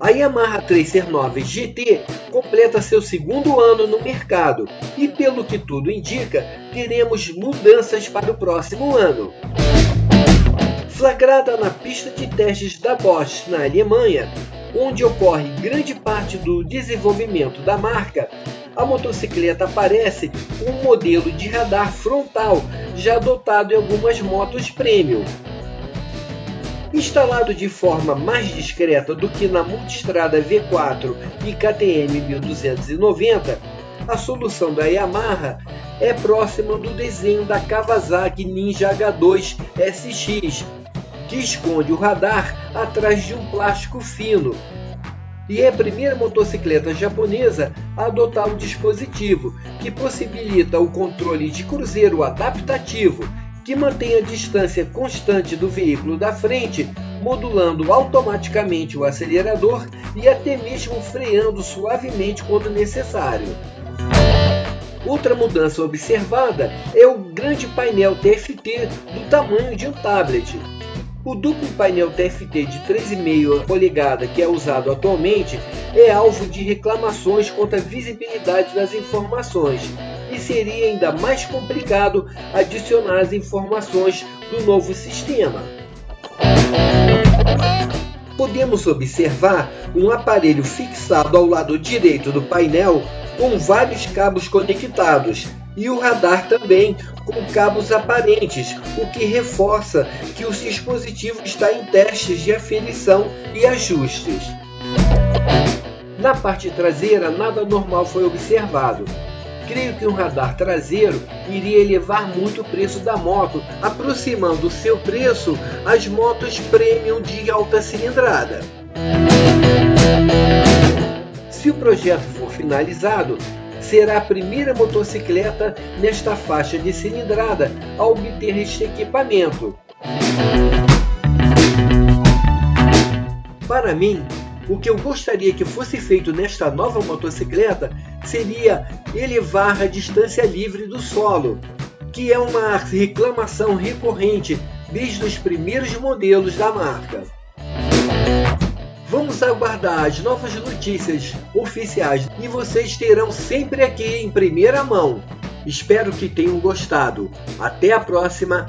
A Yamaha Tracer 9 GT completa seu segundo ano no mercado e, pelo que tudo indica, teremos mudanças para o próximo ano. Flagrada na pista de testes da Bosch na Alemanha, onde ocorre grande parte do desenvolvimento da marca, a motocicleta aparece com um modelo de radar frontal já adotado em algumas motos premium. Instalado de forma mais discreta do que na Multistrada V4 e KTM 1290, a solução da Yamaha é próxima do desenho da Kawasaki Ninja H2 SX, que esconde o radar atrás de um plástico fino, e é a primeira motocicleta japonesa a adotar o um dispositivo que possibilita o controle de cruzeiro adaptativo que mantém a distância constante do veículo da frente, modulando automaticamente o acelerador e até mesmo freando suavemente quando necessário. Outra mudança observada é o grande painel TFT do tamanho de um tablet. O duplo painel TFT de 3,5 polegada que é usado atualmente é alvo de reclamações quanto à visibilidade das informações, seria ainda mais complicado adicionar as informações do novo sistema. Podemos observar um aparelho fixado ao lado direito do painel com vários cabos conectados e o radar também com cabos aparentes, o que reforça que o dispositivo está em testes de aferição e ajustes. Na parte traseira, nada normal foi observado. Creio que um radar traseiro iria elevar muito o preço da moto, aproximando o seu preço às motos premium de alta cilindrada. Se o projeto for finalizado, será a primeira motocicleta nesta faixa de cilindrada a obter este equipamento. Para mim, o que eu gostaria que fosse feito nesta nova motocicleta seria elevar a distância livre do solo, que é uma reclamação recorrente desde os primeiros modelos da marca. Vamos aguardar as novas notícias oficiais e vocês terão sempre aqui em primeira mão. Espero que tenham gostado. Até a próxima